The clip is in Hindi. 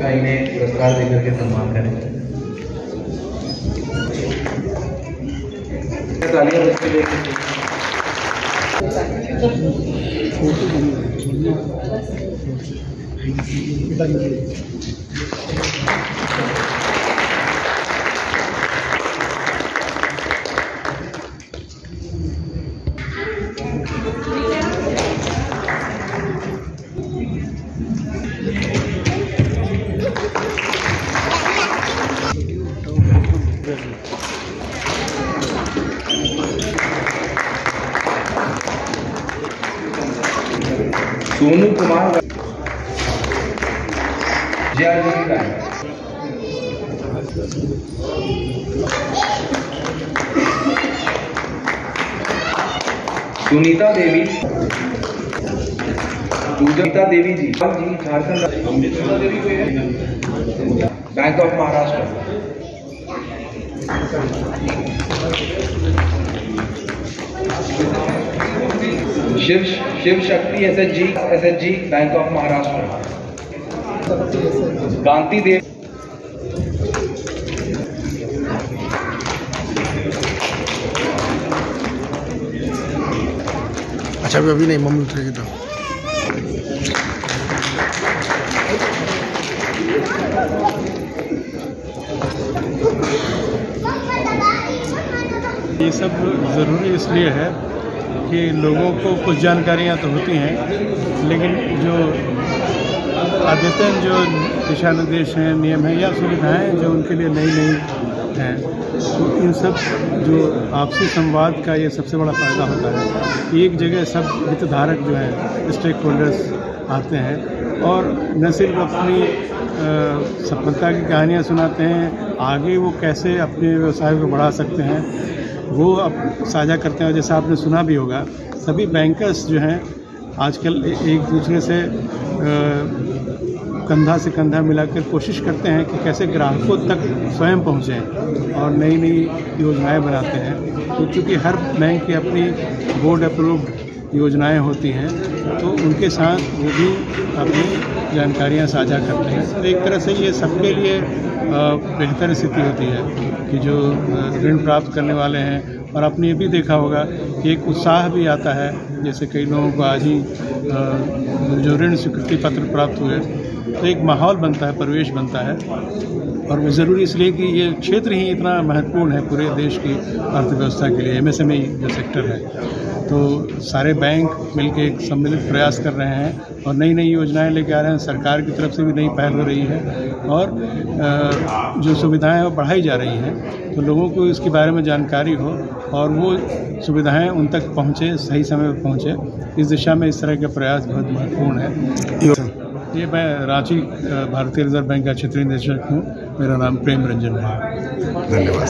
का इन्हें पुरस्कार देकर के सम्मान करें। तालियाँ सोनू कुमार सुनीता देवी। सुनीता देवी जी। जी Jharkhand bank of Maharashtra Shiv Shiv Shakti S H G S H G bank of Maharashtra Kanti Dev अच्छा अभी अभी नहीं मम्मी उठेगी तो। ये सब ज़रूरी इसलिए है कि लोगों को कुछ जानकारियाँ तो होती हैं, लेकिन जो अद्यतन जो दिशा निर्देश हैं, नियम हैं या सुविधाएँ जो उनके लिए नई नई हैं तो इन सब जो आपसी संवाद का ये सबसे बड़ा फ़ायदा होता है। एक जगह सब हितधारक जो हैं स्टेक होल्डर्स आते हैं और न सिर्फ़ अपनी सफलता की कहानियाँ सुनाते हैं, आगे वो कैसे अपने व्यवसाय को बढ़ा सकते हैं वो आप साझा करते हैं जैसा आपने सुना भी होगा, सभी बैंकर्स जो हैं आजकल एक दूसरे से कंधा से कंधा मिलाकर कोशिश करते हैं कि कैसे ग्राहकों तक स्वयं पहुंचें और नई नई योजनाएँ बनाते हैं। तो चूँकि हर बैंक की अपनी बोर्ड अप्रूव्ड योजनाएँ होती हैं तो उनके साथ वो भी अपनी जानकारियाँ साझा करते हैं। तो एक तरह से ये सबके लिए बेहतर स्थिति होती है कि जो ऋण प्राप्त करने वाले हैं। और आपने ये भी देखा होगा कि एक उत्साह भी आता है, जैसे कई लोगों को आज ही जो ऋण स्वीकृति पत्र प्राप्त हुए तो एक माहौल बनता है, परिवेश बनता है। और वो ज़रूरी इसलिए कि ये क्षेत्र ही इतना महत्वपूर्ण है पूरे देश की अर्थव्यवस्था के लिए एमएसएमई जो सेक्टर है। तो सारे बैंक मिलके एक सम्मिलित प्रयास कर रहे हैं और नई नई योजनाएँ लेके आ रहे हैं। सरकार की तरफ़ से भी नई पहल हो रही है और जो सुविधाएँ वो बढ़ाई जा रही हैं तो लोगों को इसके बारे में जानकारी हो और वो सुविधाएँ उन तक पहुँचे, सही समय पर पहुँचे। इस दिशा में इस तरह के प्रयास बहुत महत्वपूर्ण है। ये मैं रांची भारतीय रिज़र्व बैंक का क्षेत्रीय निदेशक हूँ। मेरा नाम प्रेम रंजन है। धन्यवाद।